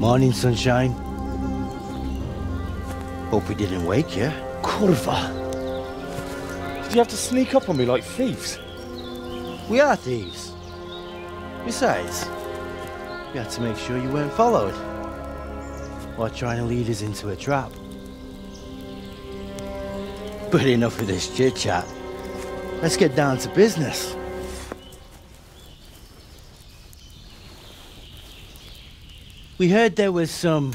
Morning, sunshine. Hope we didn't wake you. Kurva! Did you have to sneak up on me like thieves? We are thieves. Besides, we had to make sure you weren't followed. Or trying to lead us into a trap. But enough of this chit chat. Let's get down to business. We heard there was some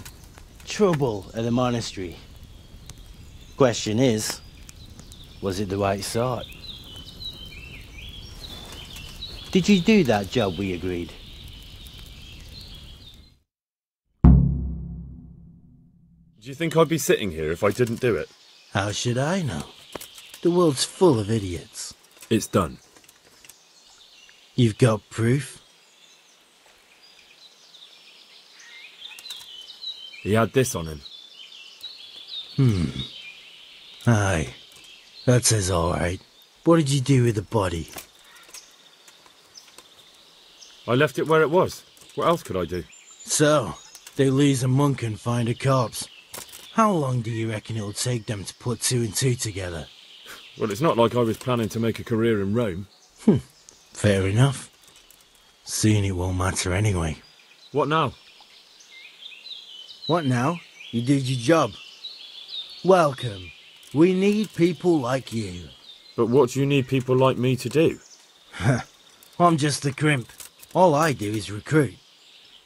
trouble at the monastery. Question is, was it the right sort? Did you do that job we agreed? Do you think I'd be sitting here if I didn't do it? How should I know? The world's full of idiots. It's done. You've got proof? He had this on him. Hmm. Aye. That says alright. What did you do with the body? I left it where it was. What else could I do? So, they lose a monk and find a corpse. How long do you reckon it'll take them to put two and two together? Well, it's not like I was planning to make a career in Rome. Hmm. Fair enough. Soon it won't matter anyway. What now? What now? You did your job. Welcome. We need people like you. But what do you need people like me to do? I'm just a crimp. All I do is recruit.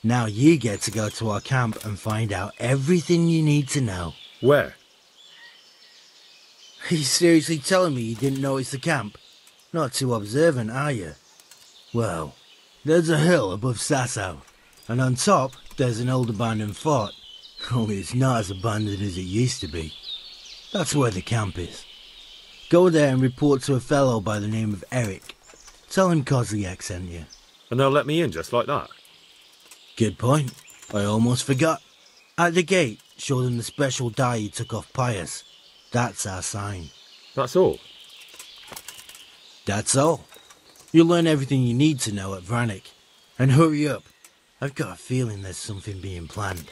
Now you get to go to our camp and find out everything you need to know. Where? Are you seriously telling me you didn't notice the camp? Not too observant, are you? Well, there's a hill above Sasau, and on top there's an old abandoned fort. Only oh, it's not as abandoned as it used to be. That's where the camp is. Go there and report to a fellow by the name of Eric. Tell him Kozliak sent you. And they'll let me in just like that? Good point. I almost forgot. At the gate, show them the special die you took off Pius. That's our sign. That's all? That's all. You'll learn everything you need to know at Vranik. And hurry up. I've got a feeling there's something being planned.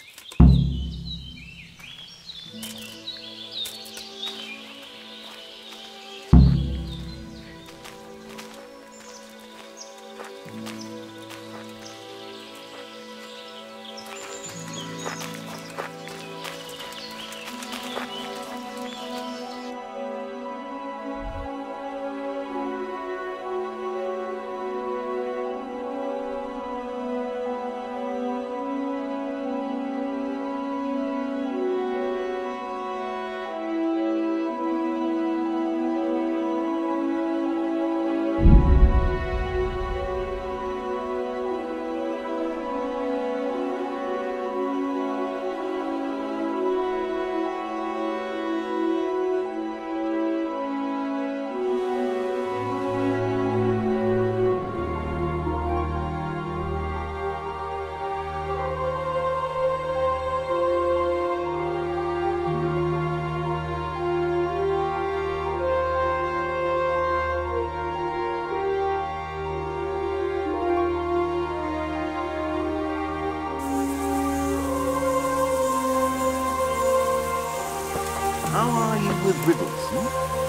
Hmm?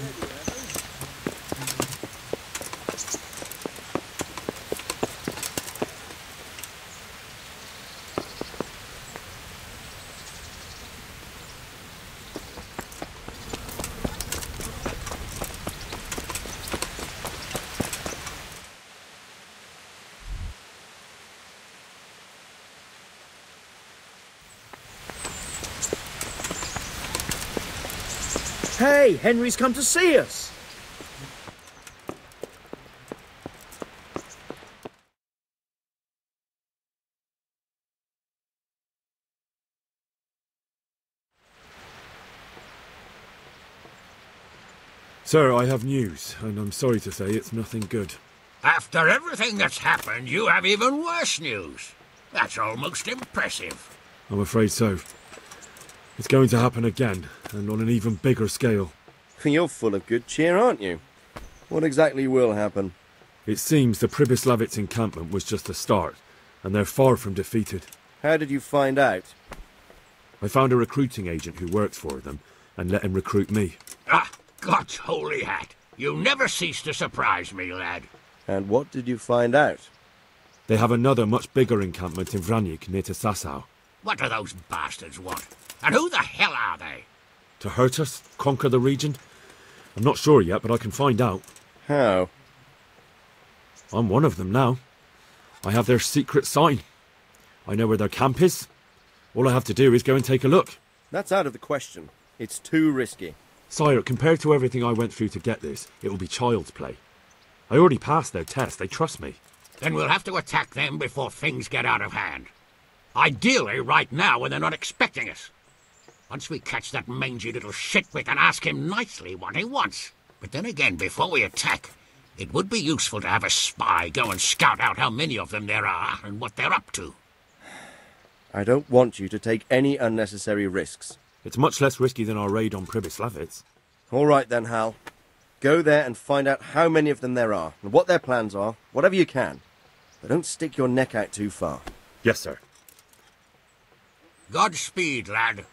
Yeah. Hey, Henry's come to see us. Sir, I have news, and I'm sorry to say it's nothing good. After everything that's happened, you have even worse news. That's almost impressive. I'm afraid so. It's going to happen again, and on an even bigger scale. You're full of good cheer, aren't you? What exactly will happen? It seems the Pribyslavitz encampment was just a start, and they're far from defeated. How did you find out? I found a recruiting agent who worked for them, and let him recruit me. Ah, God's holy hat. You never cease to surprise me, lad. And what did you find out? They have another much bigger encampment in Vranik near to Sasau. What do those bastards want? And who the hell are they? To hurt us? Conquer the region? I'm not sure yet, but I can find out. How? I'm one of them now. I have their secret sign. I know where their camp is. All I have to do is go and take a look. That's out of the question. It's too risky. Sire, compared to everything I went through to get this, it will be child's play. I already passed their test. They trust me. Then we'll have to attack them before things get out of hand. Ideally, right now when they're not expecting us. Once we catch that mangy little shit, we can ask him nicely what he wants. But then again, before we attack, it would be useful to have a spy go and scout out how many of them there are and what they're up to. I don't want you to take any unnecessary risks. It's much less risky than our raid on Pribyslavitz. All right then, Hal. Go there and find out how many of them there are, and what their plans are, whatever you can. But don't stick your neck out too far. Yes, sir. Godspeed, lad.